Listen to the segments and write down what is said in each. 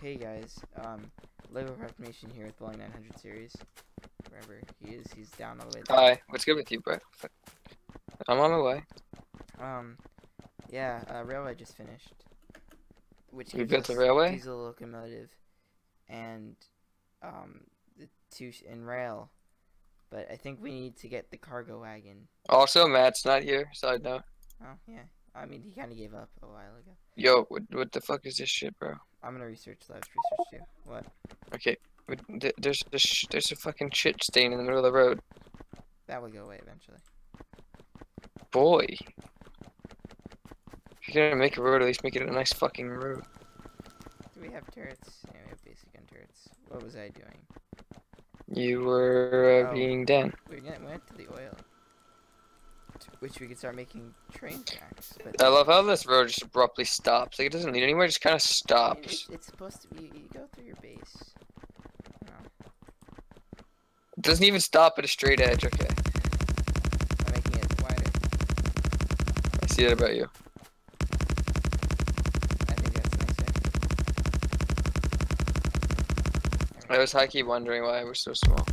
Hey guys, um, Legocraftmation here with Bowling 900 series. Wherever he is, he's down all the way there. Hi, what's good with you, bro? I'm on my way. Um, yeah, uh, railway just finished. Which You built a railway? Diesel locomotive, and um, the two and rail. But I think we need to get the cargo wagon. Also, Matt's not here. Side note. Oh yeah, I mean he kind of gave up a while ago. Yo, what, what the fuck is this shit, bro? I'm gonna research that research too. What? Okay, there's a sh- there's a fucking shit stain in the middle of the road. That will go away eventually. Boy. If you're gonna make a road, at least make it a nice fucking road. Do we have turrets? Yeah, we have basic gun turrets. What was I doing? You were uh, Oh. being Dan. We went, to the oil, which we could start making train tracks. But I love how this road just abruptly stops. Like it doesn't lead anywhere, it just kind of I mean, stops. it's, it's supposed to be. You go through your base. Know, It doesn't even stop at a straight edge. Okay, by making it wider. I see that about you. I think that's nicer. I was high key wondering why we're so small.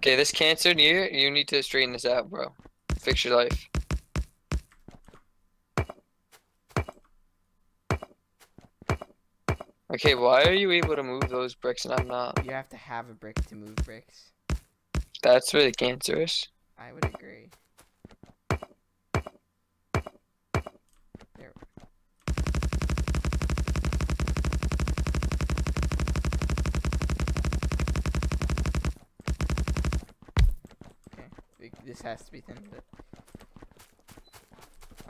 Okay, this cancer near you need to straighten this out, bro. Fix your life. Okay, why are you able to move those bricks and I'm not? You have to have a brick to move bricks. That's really cancerous. I would agree. This has to be thin, but.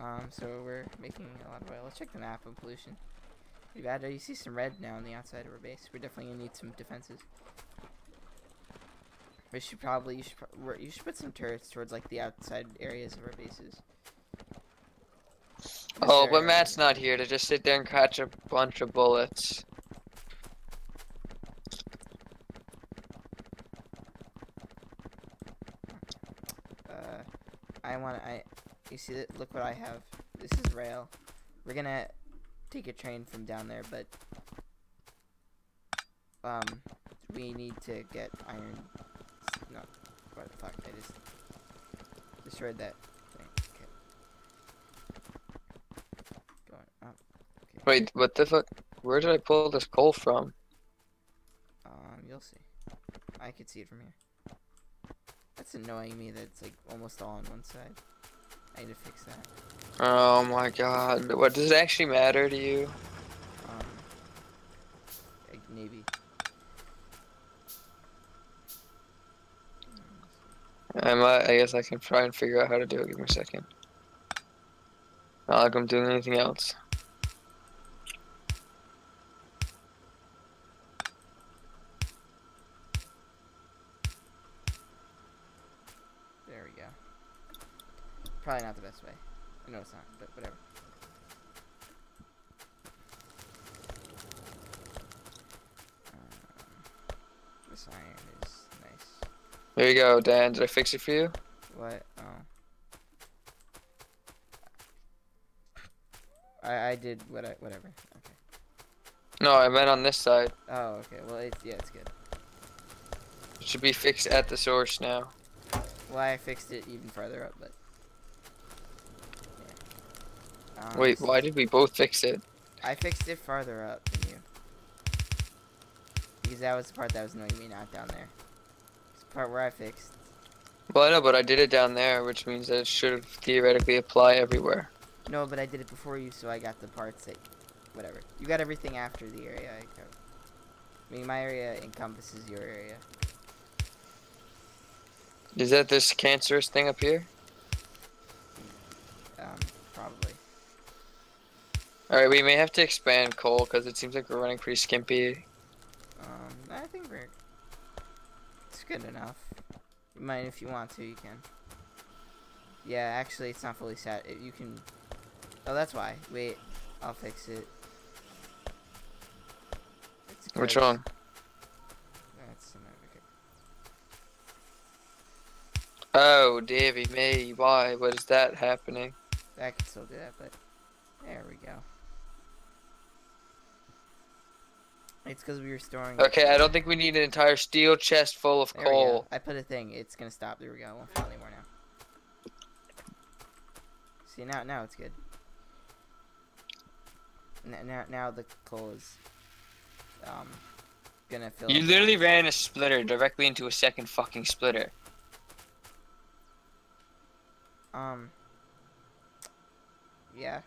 Um, so we're making a lot of oil. Let's check the map of pollution. Pretty bad. Oh, You see some red now on the outside of our base. We're definitely gonna need some defenses. We should probably you should you should put some turrets towards like the outside areas of our bases. Oh, but Matt's not here to just sit there and catch a bunch of bullets. Uh, I want I. You see that? Look what I have. This is rail. We're gonna take a train from down there, but um, we need to get iron. No, what the fuck? I just destroyed that thing. Okay. Going up. Okay. Wait, what the fuck? Where did I pull this coal from? Um, you'll see. I could see it from here. That's annoying me that it's like almost all on one side. I need to fix that. Oh my god. What does it actually matter to you? Um, maybe. I might, I guess I can try and figure out how to do it. Give me a second. Not like I'm doing anything else. Probably not the best way. I know it's not, but whatever. Um, this iron is nice. There you go, Dan. Did I fix it for you? What? Oh. I I did what I whatever. Okay. No, I meant on this side. Oh, okay. Well, it's yeah, it's good. It should be fixed at the source now. Well, I fixed it even farther up, but. Wait, why did we both fix it? I fixed it farther up than you. Because that was the part that was annoying me, not down there. It's the part where I fixed. Well, I know, but I did it down there, which means that it should theoretically apply everywhere. No, but I did it before you, so I got the parts that. Whatever. You got everything after the area I covered. I mean, my area encompasses your area. Is that this cancerous thing up here? Um, probably. Alright, we may have to expand coal because it seems like we're running pretty skimpy. Um, I think we're. It's good enough. You might, if you want to, you can. Yeah, actually, it's not fully set. It, you can. Oh, that's why. Wait, I'll fix it. It's What's wrong? That's okay. Oh, Davy me, why? What is that happening? I can still do that, but there we go. It's because we were storing. Okay, I don't think we need an entire steel chest full of There coal. I put a thing. It's gonna stop. There we go. I won't fall anymore now. See now, now it's good. N- now, now the coal is um gonna fill. You literally ran a splitter directly into a second fucking splitter. Um. Yeah.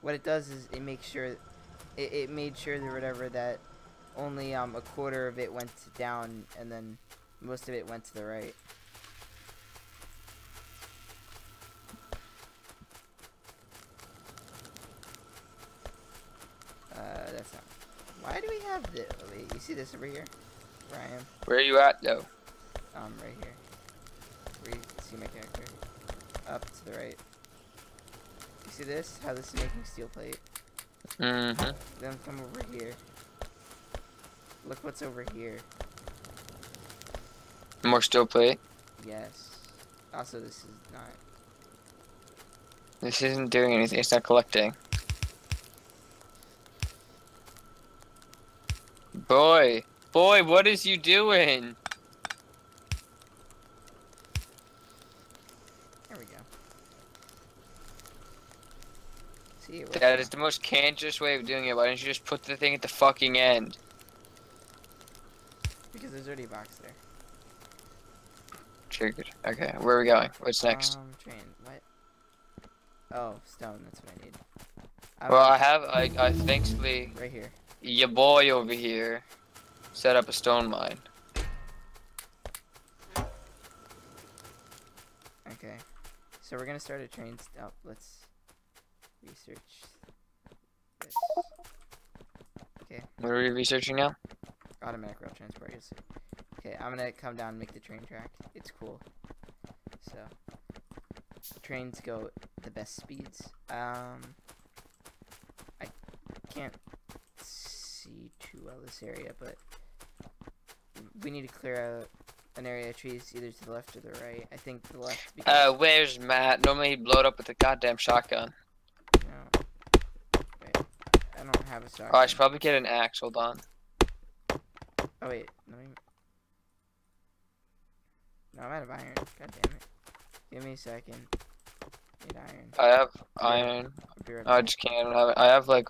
What it does is it makes sure, it, it made sure that whatever that only um a quarter of it went down and then most of it went to the right. Uh, that's not. Why do we have this? Wait, you see this over here? Where I am? Where are you at though? Um, right here. Where you see my character. Up to the right. You see this? How this is making steel plate. Mm-hmm. Then come over here. Look what's over here. More steel plate. Yes. Also, this is not. This isn't doing anything. It's not collecting. Boy, boy, what is you doing? There we go. See, it That is the most cancerous way of doing it. Why don't you just put the thing at the fucking end? because there's already a box there. Triggered. Okay, where are we going? What's next? Um, train. What? Oh, stone. That's what I need. I well, I have, I, I thankfully, right here. your boy over here set up a stone mine. Okay. So we're gonna start a train stop. Let's research this. What are we researching now? Automatic rail transport. Yes. Okay, I'm gonna come down and make the train track. It's cool. So trains go the best speeds. Um, I can't see too well this area, but we need to clear out an area of trees either to the left or the right. I think the left because Uh, where's Matt? Normally he'd blow it up with a goddamn shotgun. no. Wait, I don't have a shotgun. Oh, I should probably get an axe. Hold on. Oh wait, let me. No, I'm out of iron. God damn it. Give me a second. Need iron. I have iron. Right I just can't I have. I have like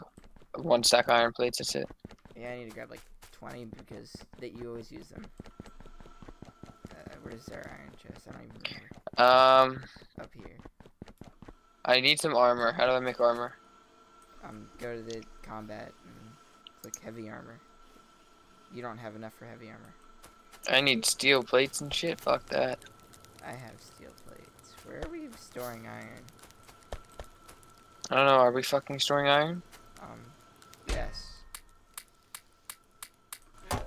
one stack of iron plates. That's it. Yeah, I need to grab like 20 because that you always use them. Uh, where's our iron chest? I don't even remember. Um, Up here. I need some armor. How do I make armor? Um, go to the combat and click heavy armor. You don't have enough for heavy armor. I need steel plates and shit. Fuck that. I have steel plates. Where are we storing iron? I don't know. Are we fucking storing iron? Um, yes. Um,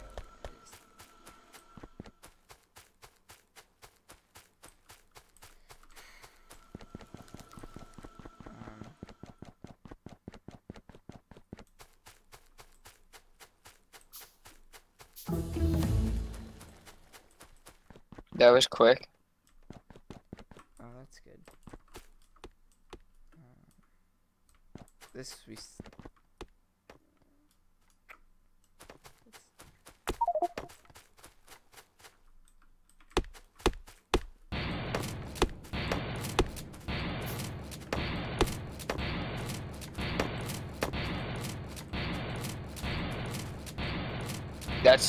That was quick. oh, that's good. Um, this we.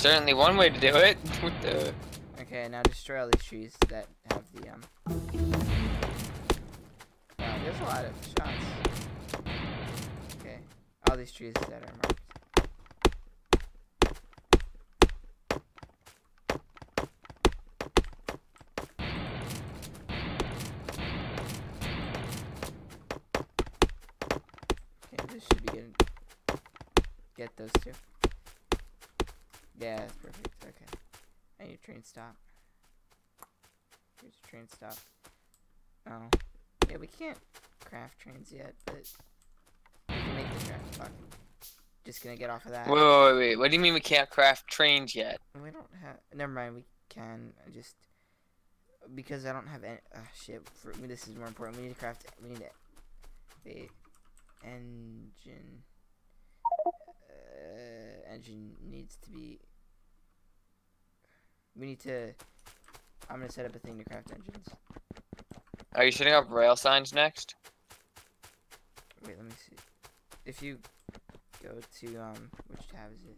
Certainly one way to do it. What the? Okay, now destroy all these trees that have the um. Wow, there's a lot of shots. Okay, all these trees that are marked. Okay, this should be good. Get those two. Yeah, that's perfect. Okay. I need a train stop. Here's a train stop. Oh. Yeah, we can't craft trains yet, but we can make the craft. Fuck. Just gonna get off of that. Wait, wait, wait, wait. What do you mean we can't craft trains yet? we don't have. Never mind. We can. I just because I don't have any. Uh, shit. For me, this is more important. We need to craft. We need a, the engine. Uh, engine needs to be. We need to. I'm gonna set up a thing to craft engines. Are you setting up rail signs next? Wait, let me see. If you go to um, which tab is it?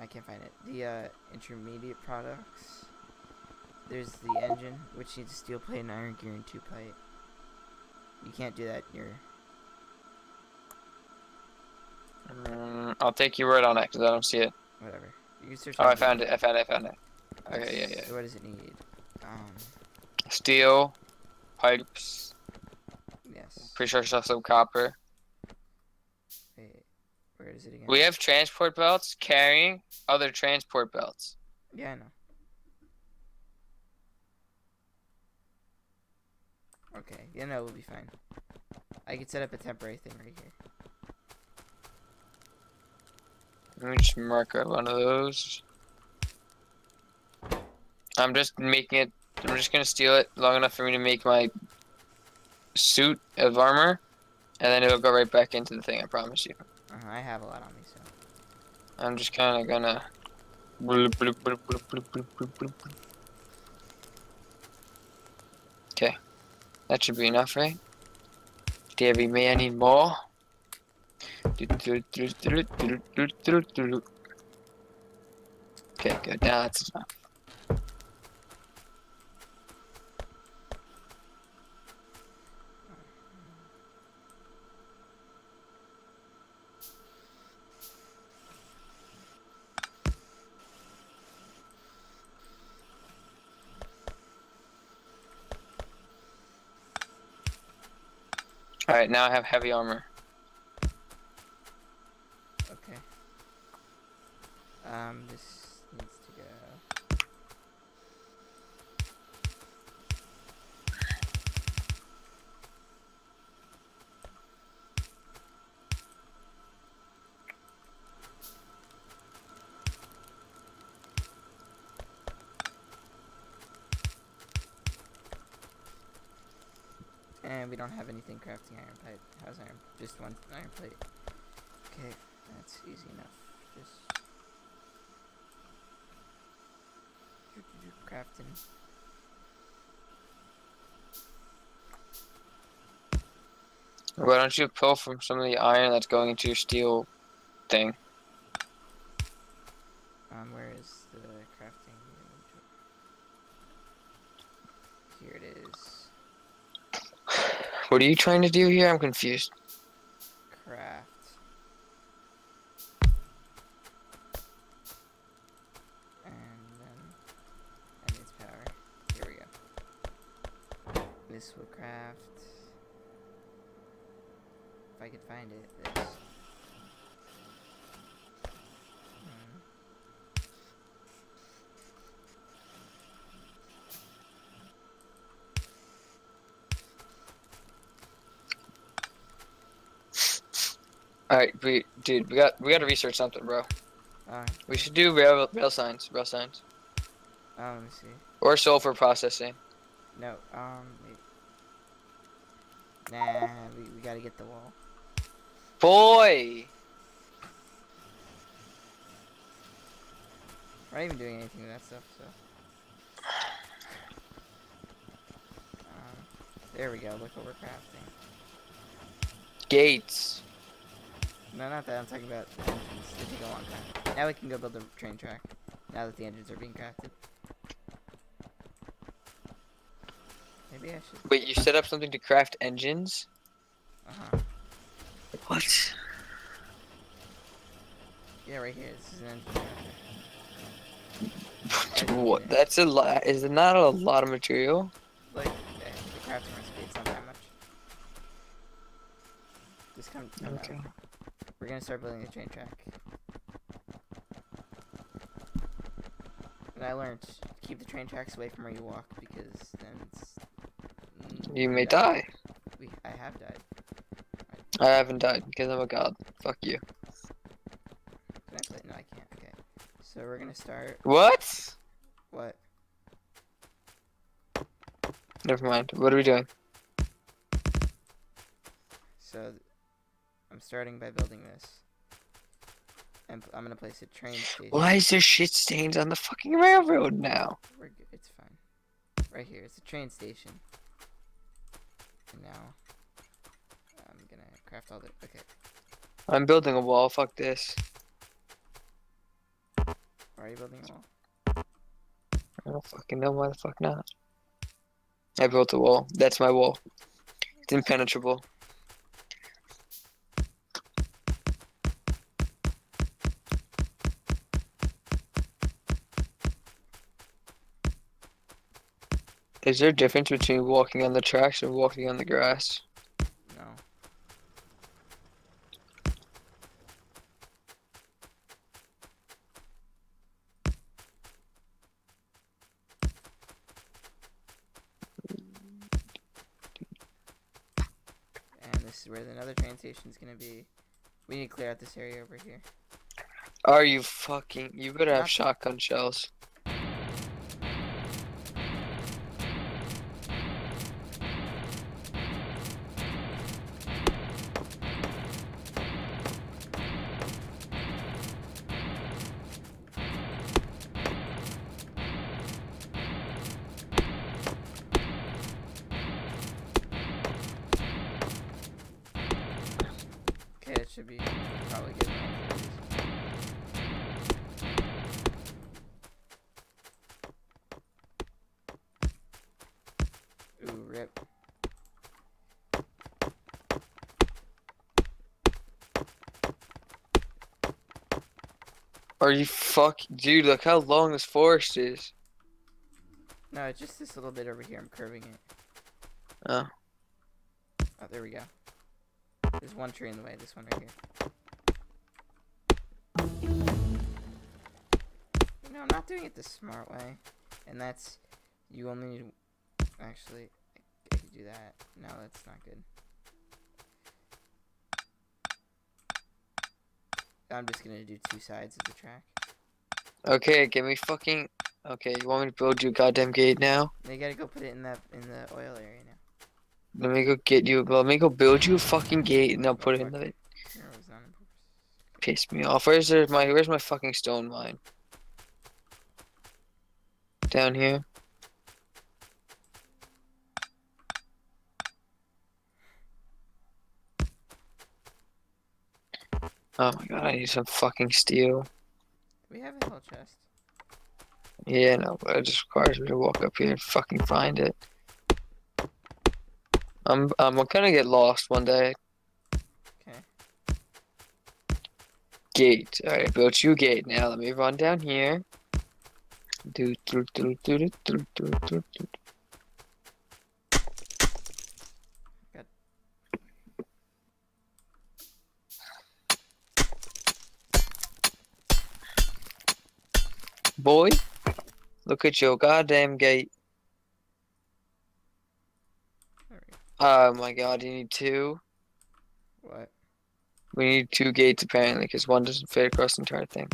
I can't find it. The uh, intermediate products. There's the engine, which needs a steel plate, an iron gear, and two plate. You can't do that. You're Mm, I'll take your word on it because I don't see it. whatever. You search. Oh, I found it. I found it. I found it. Okay, yeah, yeah. So what does it need? Um, Steel, pipes. yes. Pretty sure it's also copper. Wait, where is it again? We have transport belts carrying other transport belts. Yeah, I know. Okay, yeah, no, we'll be fine. I can set up a temporary thing right here. Let me just mark out one of those. I'm just making it. I'm just gonna steal it long enough for me to make my suit of armor, and then it'll go right back into the thing. I promise you. Uh I have a lot on me, so. I'm just kind of gonna. Okay, that should be enough, right? May I need more? Okay, good. Now that's enough. Alright, now I have heavy armor. Don't have anything crafting iron plate. How's iron? Just one iron plate. Okay, that's easy enough. Just crafting. Why don't you pull from some of the iron that's going into your steel thing? Um, where is the crafting? inventory? Here it is. What are you trying to do here? I'm confused. Craft. And then that needs power. Here we go. This will craft. If I could find it, All right, we, dude, we got we got to research something, bro. Alright. We should do rail rail signs, rail signs, Oh, let me see. or sulfur processing. No, um, wait. Nah, we, we gotta get the wall. Boy, We're not even doing anything with that stuff, so. Um, there we go, look what we're crafting. gates. No, not that, I'm talking about the engines. They take a long time. Now we can go build a train track. Now that the engines are being crafted. Maybe I should. Wait, you set up something to craft engines? Uh huh. What? Yeah, right here. This is an engine crafter. What? That's a lot. Is it not a lot of material? Like, eh, the crafting recipe, it's not that much. Just come. come down. We're gonna start building the train track. And I learned keep the train tracks away from where you walk because then it's. You may die. We, I have died. I haven't died because I'm a god. Fuck you. Can I play? No, I can't. Okay. So we're gonna start. What? What? Never mind. What are we doing? So I'm starting by building this. And I'm gonna place a train station. Why is there shit stains on the fucking railroad now? We're good. It's fine. Right here. It's a train station. And now I'm gonna craft all the. Okay. I'm building a wall. Fuck this. Why are you building a wall? I don't fucking know why the fuck not. I built a wall. That's my wall. It's impenetrable. Is there a difference between walking on the tracks and walking on the grass? No. And this is where the another train station is gonna be. We need to clear out this area over here. Are you fucking? You better have shotgun shells. Okay, it should be probably good. enough. Ooh, rip. Are you fuck, dude? Look how long this forest is. No, it's just this little bit over here. I'm curving it. Oh. Oh, there we go. There's one tree in the way. This one right here. No, I'm not doing it the smart way. And that's you only need. Actually, I could do that. No, that's not good. I'm just gonna do two sides of the track. Okay, give me fucking. Okay, you want me to build you a goddamn gate now? They gotta go put it in that in the oil area now. Let me go get you. Let me go build you a fucking gate, and I'll put it in the. No, it was not on purpose. Piss me off. Where's my? Where's my fucking stone mine? Down here. Oh my god, I need some fucking steel. We have a whole chest. Yeah, no, but it just requires me to walk up here and fucking find it. I'm I'm gonna get lost one day. Okay. Gate. Alright, built you gate. Now let me run down here. Do do do do do do do do do. Boy, look at your goddamn gate. There we go. Oh my god, you need two. What? We need two gates apparently, because one doesn't fit across the entire thing.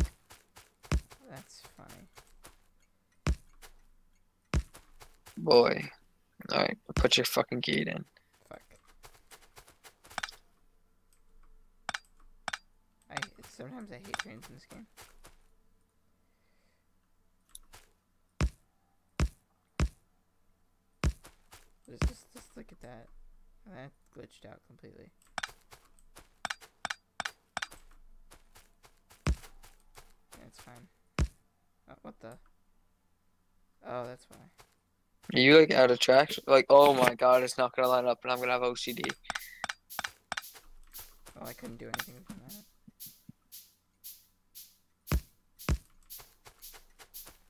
That's funny. Boy. Alright, put your fucking gate in. Fuck. I sometimes I hate trains in this game. Just, just, just look at that. That glitched out completely. It's fine. Oh, what the? Oh, that's why. Are you like out of tracks? Like, oh my god, it's not gonna line up and I'm gonna have OCD. Oh, I couldn't do anything from that.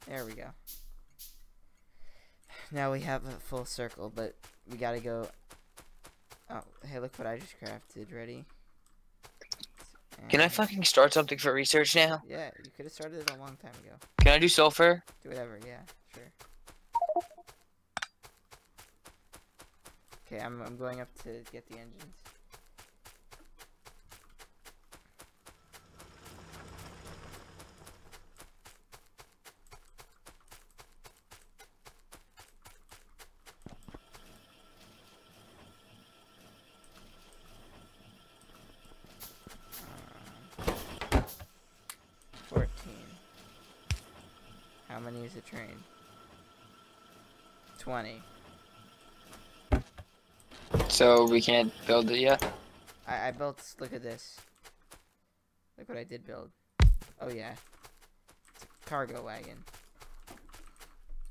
There we go. Now we have a full circle, but we gotta go. Oh, hey, look what I just crafted. Ready? Can I fucking start something for research now? Yeah, you could have started it a long time ago. Can I do sulfur? Do whatever, yeah, sure. Okay, I'm, I'm going up to get the engines. many is a train? 20. So we can't build it yet. I, I built, look at this. Look what I did build. Oh yeah. It's a cargo wagon.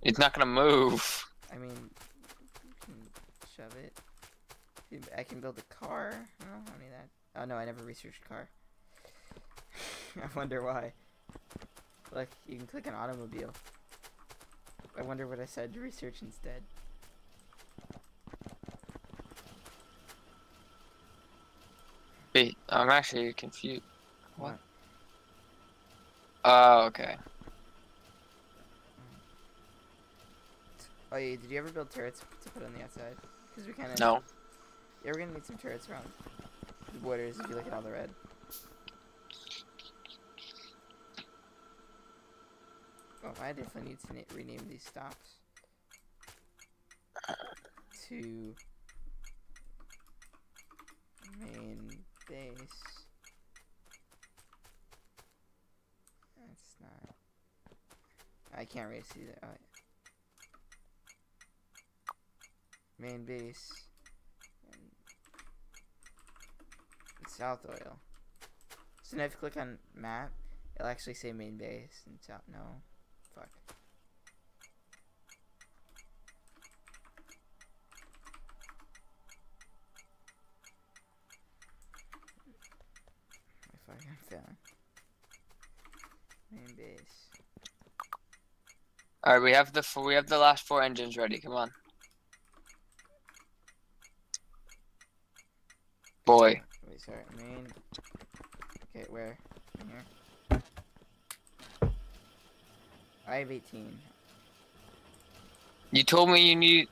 It's not gonna move. I mean, you can shove it. I can build a car. No, I don't need that. Oh no, I never researched car. I wonder why. Look, you can click an automobile. I wonder what I said to research instead. Wait, I'm actually confused. What? Oh, okay. Oh yeah, did you ever build turrets to put on the outside? Because we kind of. No. Yeah, we're gonna need some turrets around the borders if you look at all the red. Oh, I definitely need to na- rename these stops to main base. That's not. I can't really see that. Oh, yeah. Main base. And South Oil. So now if you click on map, it'll actually say main base and South. No. Fuck. My fucking phone. Main base. All right, we have the four, we have the last four engines ready. Come on. Boy, Wait, sorry. Main. Okay, where? In here. I have 18. you told me you need.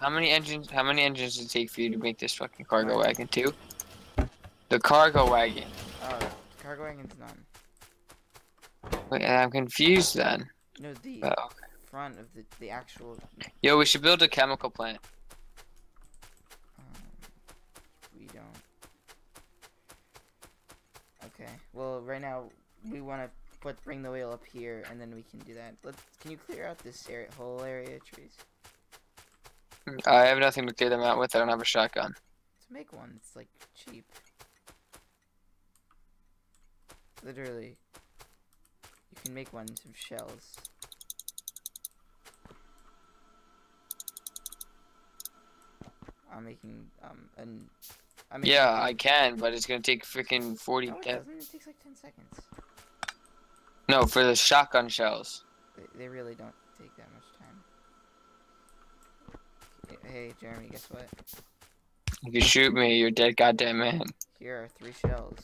How many engines? How many engines did it take for you to make this fucking cargo wagon? Two. The cargo wagon. Oh, cargo wagon's none. Wait, I'm confused then. No, the Oh. front of the the actual. Yo, we should build a chemical plant. Um, we don't. Okay. Well, right now we want to put bring the wheel up here, and then we can do that. Let's. Can you clear out this area, whole area of trees? I have nothing to clear them out with. I don't have a shotgun. Let's make one. It's like cheap. Literally. You can make one some shells. I'm making um an. I'm making Yeah, I can, but it's gonna take freaking 40. No, it doesn't. It takes like ten seconds. No, for the shotgun shells. They, they really don't take that much time. Hey- Hey, Jeremy, guess what? If you shoot me, you're dead goddamn man. Here are three shells.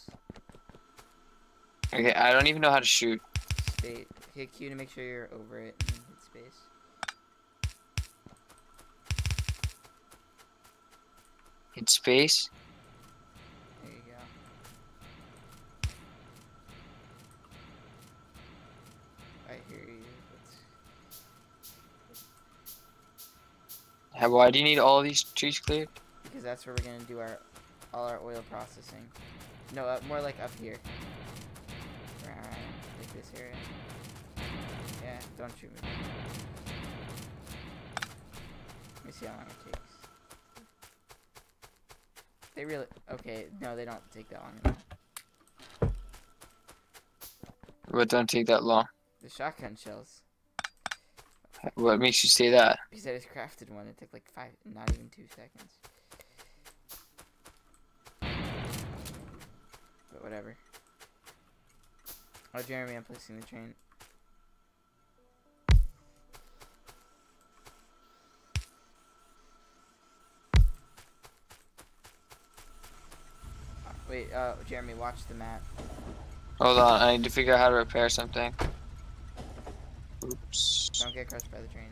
Okay, I don't even know how to shoot. Hit Q to make sure you're over it and hit space. Hit space? There you go. I hear you. Let's, why do you need all these trees cleared? because that's where we're gonna do our all our oil processing. No, uh, more like up here. Yeah, don't shoot me. Let me see how long it takes. They really okay. No, they don't take that long. What don't take that long? The shotgun shells. What makes you say that? Because I just crafted one. It took like five, not even two seconds. But whatever. Oh, Jeremy, I'm placing the train. Wait, uh, Jeremy, watch the map. Hold on, I need to figure out how to repair something. Oops. Don't get crushed by the train.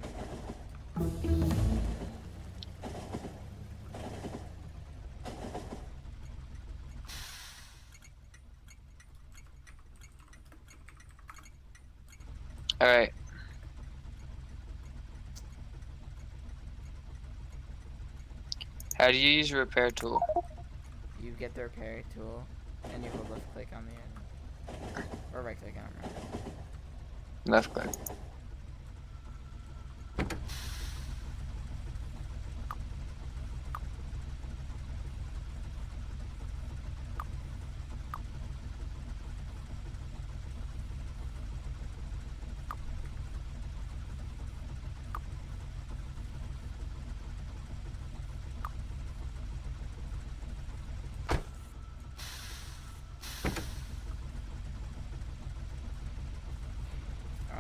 Alright. How do you use a repair tool? You get the repair tool, and you hold left click on the end. Or right click, I don't remember. Left click.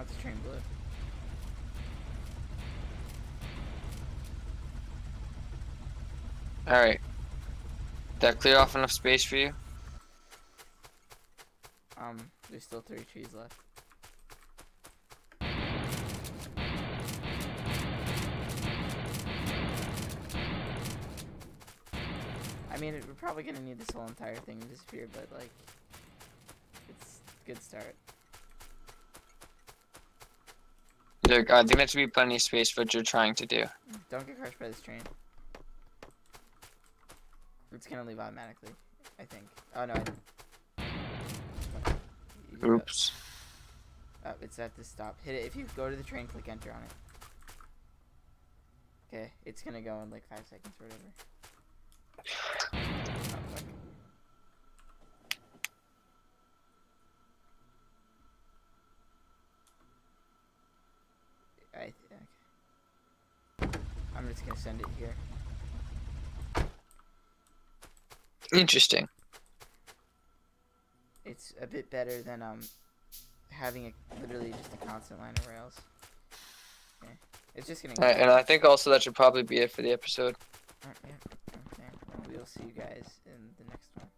Oh, it's train blue. All right. That clear off enough space for you? Um, there's still three trees left. I mean, we're probably gonna need this whole entire thing to disappear, but like, it's a good start. There, I think that should be plenty of space for what you're trying to do. Don't get crushed by this train. It's gonna leave automatically, I think. Oh no. I... Oops. Oh, it's at the stop. Hit it. If you go to the train, click enter on it. Okay, it's gonna go in like five seconds or whatever. Oh, fuck. I th- okay. I'm just gonna send it here. Interesting. It's a bit better than um having a literally just a constant line of rails. Okay. It's just gonna. Uh, and I think also that should probably be it for the episode. Alright, yeah, okay. We'll see you guys in the next one.